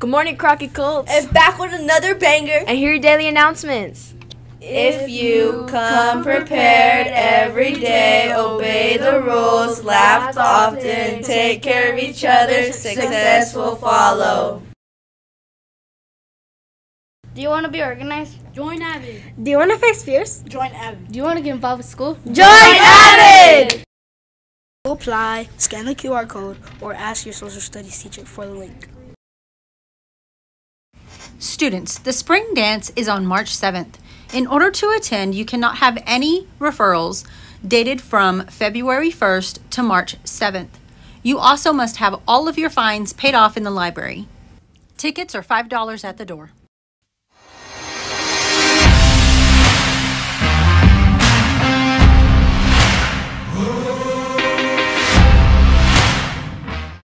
Good morning, Crockett Colts. And back with another banger. And here are your daily announcements. If you come prepared every day, obey the rules, laugh often, take care of each other, success will follow. Do you want to be organized? Join Avid. Do you want to face fears? Join Avid. Do you want to get involved with school? Join Avid! Apply, scan the QR code, or ask your social studies teacher for the link. Students, the spring dance is on March 7th. In order to attend, you cannot have any referrals dated from February 1st to March 7th. You also must have all of your fines paid off in the library. Tickets are $5 at the door.